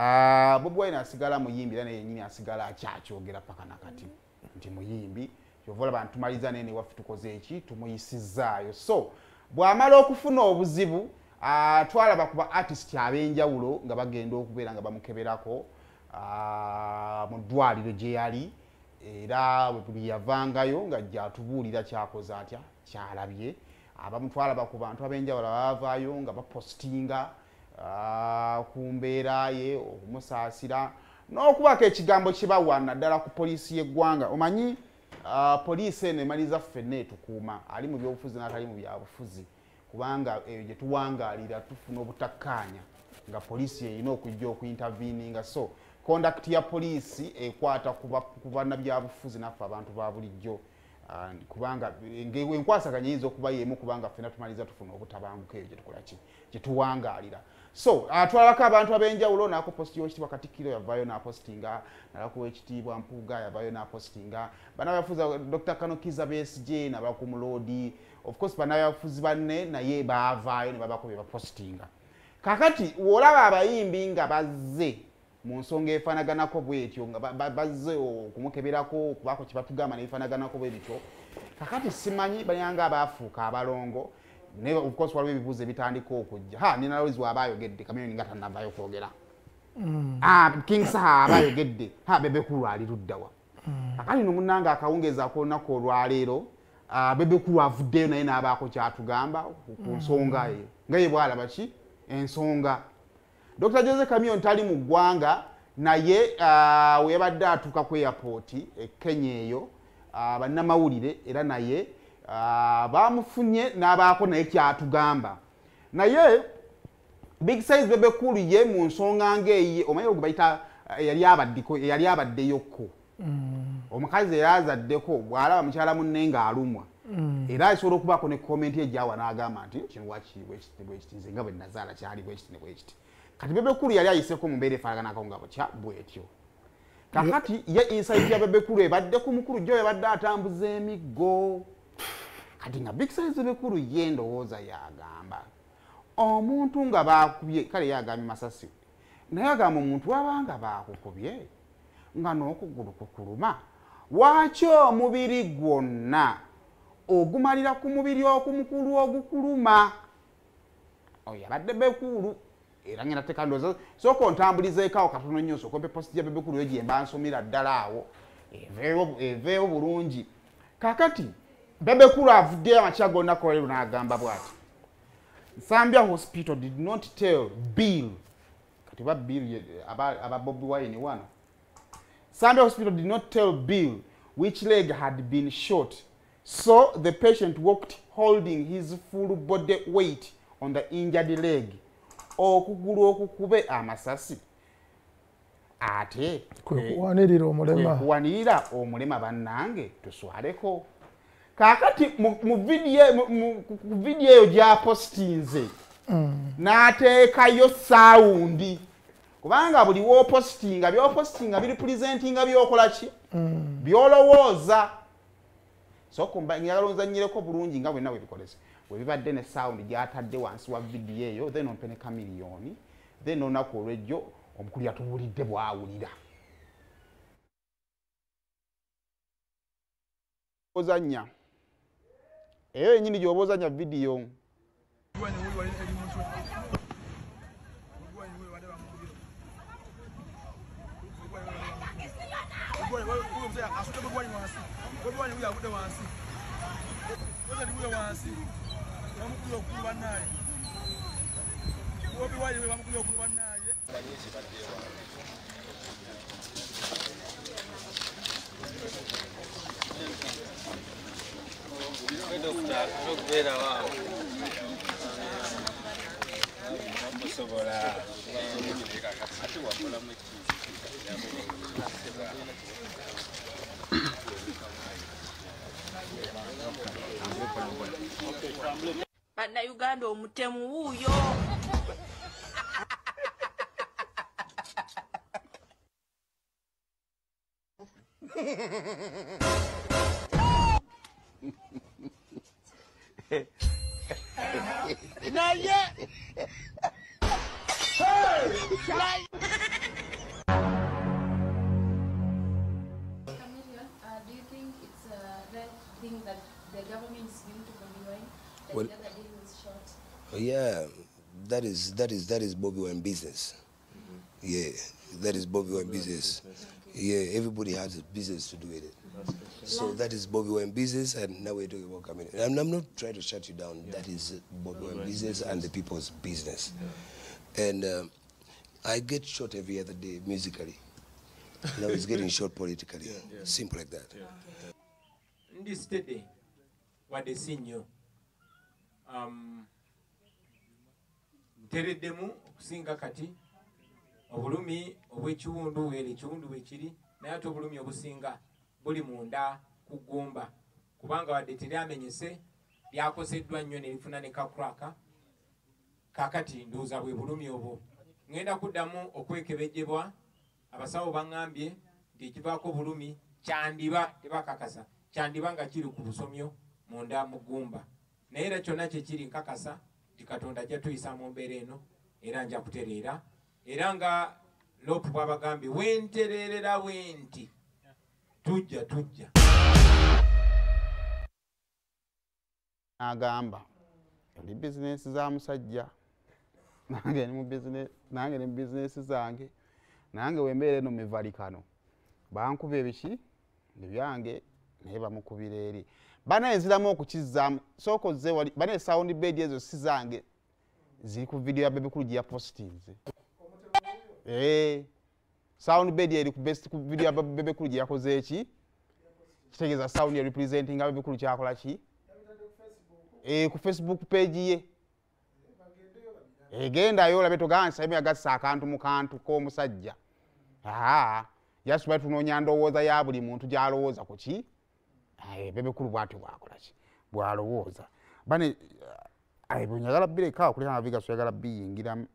Ah, bobi wine asigala muyimbi era neyenyini asigala akyakyogera paka nakati. Nti muyimbi kyova olaba ntumaliza nene waffe tukoze eki tumuyisizaayo. So bw'amala okufuna obuzibu ah, twalaba ku ba artist ab'enjawulo nga bagenda okubeera nga bamukeberako ah, mu ddwaliro gye yali era buli yavangayo nga gyatubuulira kyakoze atya kyalabye. Abamu twalaba ku bantu ab'enjawulo abavaayo nga bapositinga ah, ku mbeera ye okumusaasira n'okubako ekigambo kibawa naddala ku poliisi y'eggwanga. Omanyi ah, poliisi eno emaliza ffenna etukuuma ali mu byobufuzi n'atali mu byabufuzi kubanga eyo gye tuwangaalira tufuna obutakkaanya nga poliisi erina okujja okuinterveninga so kondakiti ya poliisi ekwata ku ba- ku bannabyabufuzi naffe abantu ba bulijjo. Ah, kubanga enkwasaganya eyinza okuba yemu kubanga ffena tumaliza tufuna obutabanguko eyo gyetukolaki gyetuwangaalira so ah, twalabako abantu ab'enjawulo naako positi y'ekitiibwa katikkiro yavaayo n'apositinga nalakuwa ekitiibwa mpuuga yavaayo n'apositinga bannabyabufuzi dr kanokiza besj nabakumuloodi of course bannabyabufuzi banne naye baavaayo ne babako bye bapositinga kakati olaba abayimbi nga bazze mu nsonga efanaganako bwetyo nga ba- ba- bazze okumukeberako okubako kyebatugamba nebifanaganako bwe bityo kakati simanyi bayanga abaafuuka abalongo naye of course waliwo ebibuuzo ebitandika okujja. Ha ninalowezi waba ayogedde kamyoni nga tanavayo kwogera. Ah, king saha aba ayogedde. Ha bebekulu ali luddawa kakati no munnanga akawungeezi akolunaku olwaleero ah, bebekulu avuddeyo naye n'abaako kyatugamba ku ku nsonga eyo. Nga ye bwalaba ki? Ensonga dr jose camion tali mu ggwanga naye ah, weyabadde atuuka ku airport e kenya eyo ah, bannamawulire era naye ah, bamufunye n'abaako naye kyatugamba. Naye big size bebe kulu ye mu nsonga ngaeyi omanyi ogwe bayita eh, yali abaddeyokko omukazi era azaddeko bw'alaba mukyala munne ng'alumwa era asobola okubaako ne komenti ejyawa n'agamba nti kino wakiri bwekiti bwekiti nze nga bwe nazaala kyali bwekiti ne bwekiti kati bebekulu yali ayiseko mu mbeera efanaganako nga bukya bwetyo kakati ye inside ya bebekulu ebadde ku mukulu gyo yabadde atambuza emiggo. Kati nga big size bebekulu ye ndowooza yagamba omuntu nga bakubye kale yagambye masasi naye agamba omuntu wabanga bakukubye nga n'okugulu kukuluma waaki omubiri gwonna ogumalira ku mubiri okumukulu ogukuluma? Oyo yabadde bekulu era ngenda tekandoza sooka ontambulizeekaawo katono nnyo sokompe positi ya bebekulu yo gyemba nsomera ddala awo eveewo eveewo bulungi kakati bebekulu avuddeyo amakya gonna kolero n'agamba bw'ati Zambia hospital did not tell Bill. Kati ba Bill aba, aba Bobby Wine wano. Zambia hospital did not tell Bill which leg had been shot. So the patient walked holding his full body weight on the injured leg. Okugulu okukube amasasi. Ate kwe kuwanirira omulema. kuwanirira omulema bannange tuswaleko. Kakati ku vidiyo eyo gyapositinze n'ateekayo saawundi kubanga buli wopositinga byopositinga biri pulizentinga byokola ki? Byolowooza sokumba njagala onzanyireko bulungi nga bwenna bwebikolese bwebibadde ne saawundi gyatadde wansi wa vidiyo eyo then ompe ne kamiliyoni then olunaku olwejjo omukulu yatubuulidde bwawulira. Ozanya eyo yenyini gyoba ozanya vidiyo okuzeera asute bwegwali wansi. Bwegwali buyo agudde wansi bwegwalibuyo wansi. Bamukuya okulu bannaye bobiwali we bamukuya okulu bannaye. Banyingi badde wange dokita okubeera waawo musobola ate wabulamu ekintu bannayuganda omutemu wuuyo. Naye government is going to Bobby Wine. Well, the other was shot. Oh, yeah, that is that is that is Bobby Wine business. Mm -hmm. Yeah, that is Bobby Wine business. Okay. Yeah, everybody has a business to do with it. So that is Bobby Wine business, and now we're talking about community. I'm, I'm not trying to shut you down. Yeah. That is Bobby Wine business and the people's business. Yeah. And um, I get shot every other day musically. now it's getting shot politically. Yeah. Simple like that. Yeah. Yeah. Wadde si nnyo Um, ntereddemu okusinga kati obulumi obw'ekiwundu weera ekiwundu bwe kiri naye ate obulumi obusinga buli munda ku ggumba. Kubanga wadde teryamenyese lyakoseddwa nnyo ne lifuna ne kakuraka kaakati ndowooza bwe bulumi obwo. Ŋŋenda kuddamu okwekebejjebwa abasawo baŋŋambye nti ekivaako bulumi kyandiba tebakakasa kyandiba nga kiri ku busomyo munda mu ggumba naye era kyonna kyekiri nkakasa nti katonda ajja tuyisa mu mbeera eno era nja kutereera. Era nga lopu bw'abagambye wentereerera bwe nti tujja tujja. N'agamba oli bizinesi za musajja nange ni mu bizinesi zange nange wembeera eno mivalikano bankuba ebiki? Ebyange naye bamukubira eri. Bana eziramu okukizaamu sooka ozze wali bana esawundi bedi ezo si zange ziri ku vidiyo ya bebikulu gye yapositinze sound bed eri ku best ku vidiyo ya bebekulu gye yakoze eki? Kitegeeza sound ya representing abebekulu kyakola ki? Eh, ku facebook page ye. Egendayo olabe togamba nti yagasse akantu mu kantu k'omusajja. Aa yasuba tunoonya ndowooza ya buli muntu gy'alowooza ku ki? Eh, bebekulu bwatyo bwakola ki? Bwalowooza. Bane bwe njagala bireka kulya amaviga soyagala biyingiramu